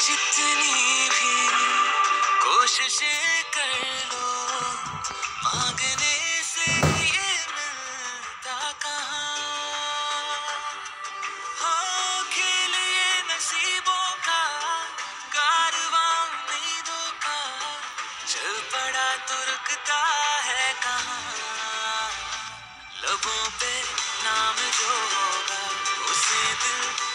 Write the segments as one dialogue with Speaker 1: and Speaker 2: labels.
Speaker 1: जितनी भी कोशिशें कर लो, मांगने से ये मिलता कहाँ? हो खेल नसीबों का, कारवां उम्मीदों का चल पड़ा तो रुकता है कहाँ? लबों पे नाम जो होगा उसे दिल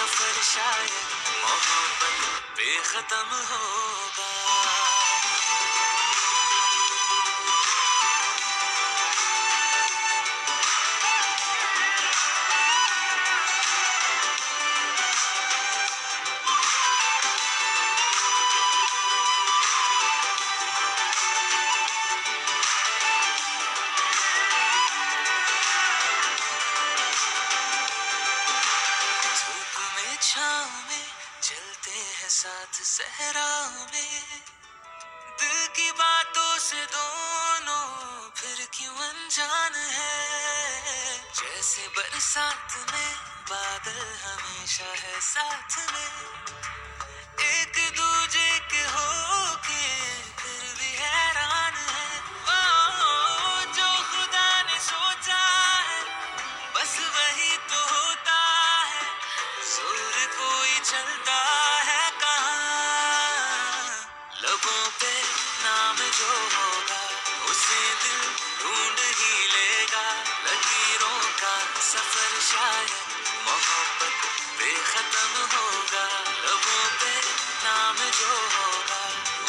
Speaker 1: सफ़र शायद मोहब्बत बेखत्म होगा छाँव में चलते हैं साथ सहरा में। दिल की बातों से दोनों फिर क्यों अनजान है? जैसे बरसात में बादल हमेशा है साथ में। एक दूजे उसे दिल ढूंढ ही लेगा, लकीरों का सफ़र शायद मोहब्बत बेखत्म होगा, लबों पे नाम जो होगा,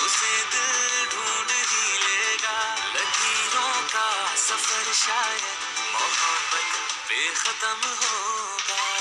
Speaker 1: उसे दिल ढूंढ ही लेगा, लकीरों का सफ़र शायद मोहब्बत बेखत्म होगा।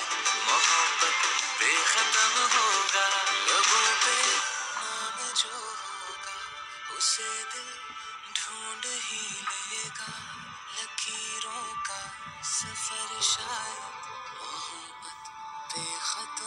Speaker 1: से दिल ढूंढ ही लेगा। लकीरों का सफ़र शायद मोहब्बत बेखत